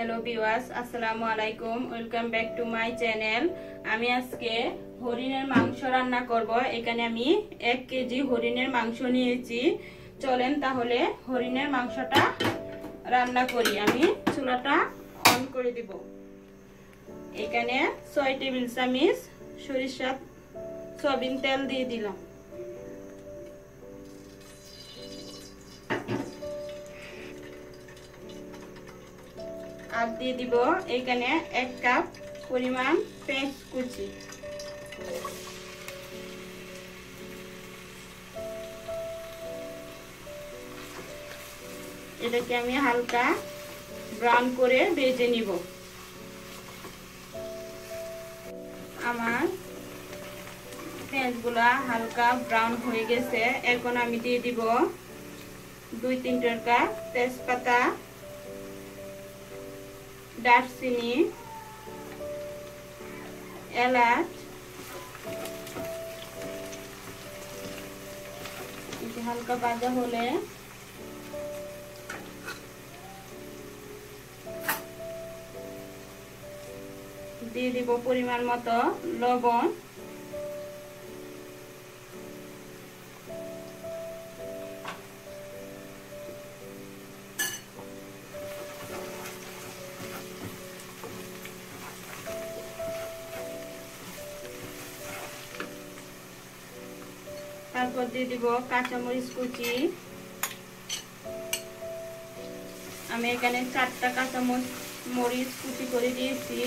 Hello বিওয়াস আসসালামু আলাইকুম welcome back to my channel আমি আজকে হরিণের মাংস রান্না করব। এখানে আমি এক কেজি হরিণের মাংস নিয়েছি। চলেন তাহলে হরিণের মাংসটা রান্না করি। আমি চুলাটা অন করে দিব। এখানে ছয় টেবিল চামিচ সরিষা সয়াবিন তেল দিয়ে দিলাম। আর দিয়ে দিব এখানে এক কাপ পরিমাণ পেঁয়াজ কুচি। এটাকে আমি হালকা ব্রাউন করে ভেজে নিব। আমার পেঁয়াজগুলা হালকা ব্রাউন হয়ে গেছে। এখন আমি দিয়ে দিব দুই তিন টাকা তেজপাতা দারচিনি এলাচ হালকা ভাজা হলে। দিয়ে দিব পরিমাণ মতো লবণ। তারপর দিয়ে দিব, কাঁচামরিচ কুচি। আমি এখানে চারটা কাঁচামরিচ, মরিচ কুচি করে দিয়েছি।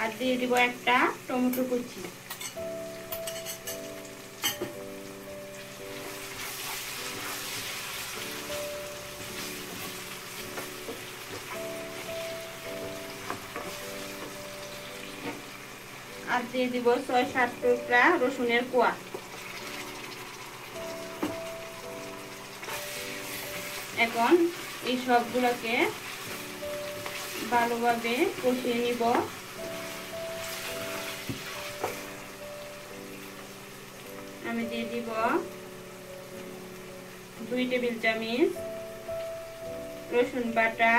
আর দিয়ে দিব একটা টমেটো কুচি। আর দিয়ে দিব ছয় সাত টুকরা রসুনের কোয়া। এখন এই সবগুলোকে ভালোভাবে কষিয়ে নিব। আমি দিয়ে দিব দুই টেবিল চামচ রসুন বাটা,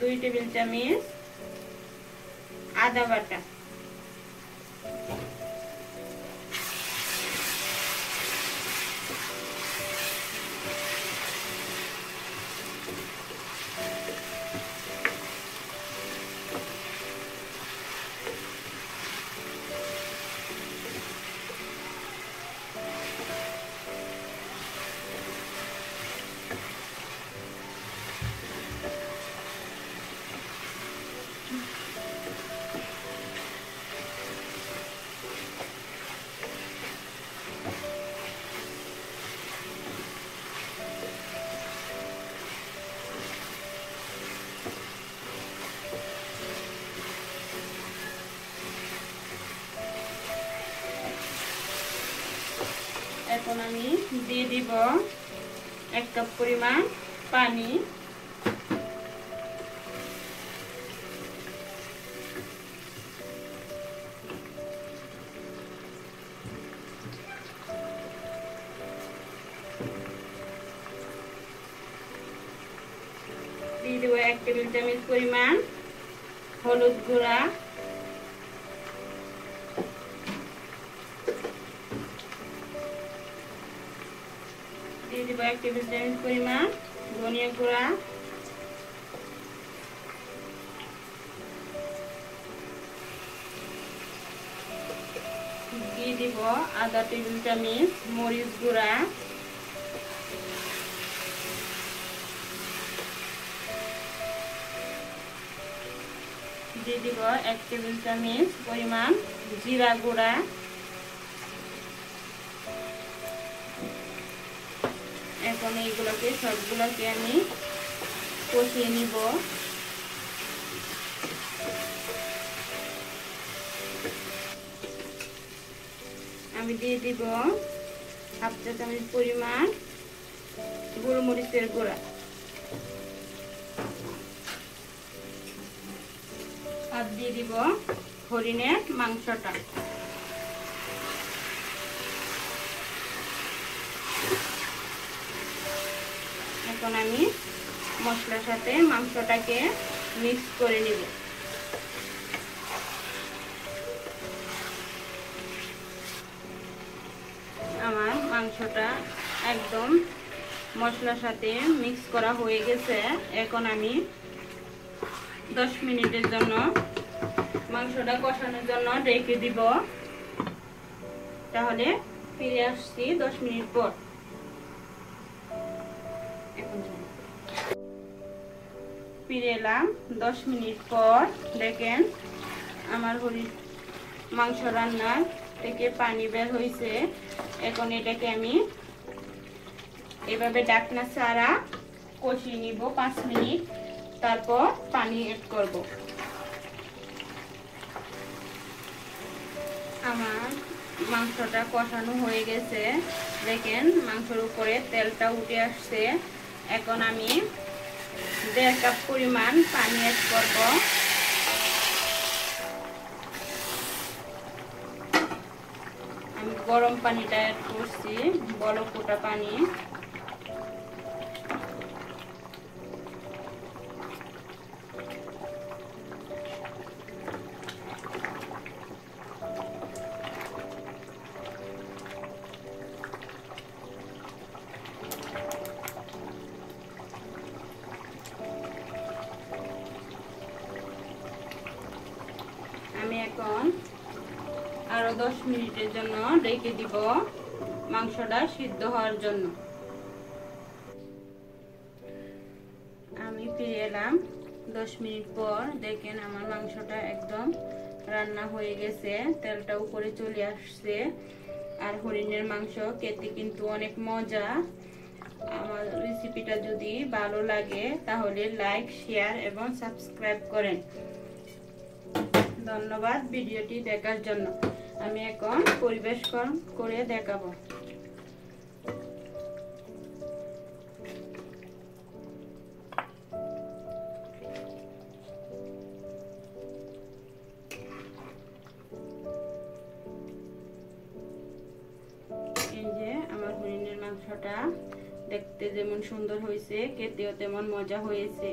দুই টেবিল চামচ আদা বাটা। এখন আমি দিয়ে দিব এক কাপ পরিমাণ পানি। দিয়ে দেবো এক টেবিল চামচ পরিমাণ হলুদ গুঁড়া। দিব এক টেবিল চামচ পরিমাণ, ধনিয়া গুঁড়া। দিয়ে দিব, আধা টেবিল চামচ মরিচ গুঁড়া। দিয়ে দিব এক টেবিল চামচ পরিমাণ জিরা গুঁড়া। এইগুলোকে সবগুলোকে আমি কষিয়ে নিব। আমি দিয়ে দিব হাফ চা চামচ পরিমাণ গোলমরিচের গুঁড়া। আর দিয়ে দিব হরিণের মাংসটা। এখন আমি মশলার সাথে মাংসটাকে মিক্স করে নিব। আমার মাংসটা একদম মশলার সাথে মিক্স করা হয়ে গেছে। এখন আমি দশ মিনিটের জন্য মাংসটা কষানোর জন্য রেখে দিব। তাহলে ফিরে আসছি দশ মিনিট পর। ফিরে এলাম। দশ মিনিট পর দেখেন আমার হরি মাংস রান্নার থেকে পানি বের হয়েছে এখন এটাকে আমি এভাবে ডাকনা ছাড়া কষিয়ে নিব পাঁচ মিনিট। তারপর পানি এড করব। আমার মাংসটা কষানো হয়ে গেছে। দেখেন মাংসের উপরে তেলটা উঠে আসছে। এখন আমি দেড় কাপ পরিমাণ পানি অ্যাড করব। আমি গরম পানিটা অ্যাড করছি বড় কোটা পানি। দশ মিনিটের জন্য রেখে দিব মাংসটা সিদ্ধ হওয়ার জন্য। আমি ফিরে এলাম। দশ মিনিট পর দেখেন আমার মাংসটা একদম রান্না হয়ে গেছে, তেলটা উপরে চলে আসছে। আর হরিণের মাংস খেতে কিন্তু অনেক মজা। আমার রেসিপিটা যদি ভালো লাগে তাহলে লাইক শেয়ার এবং সাবস্ক্রাইব করেন। ধন্যবাদ ভিডিওটি দেখার জন্য। আমি এখন পরিবেশ করে দেখাবো। যে আমার হরিণের মাংসটা দেখতে যেমন সুন্দর হয়েছে, খেতেও তেমন মজা হয়েছে।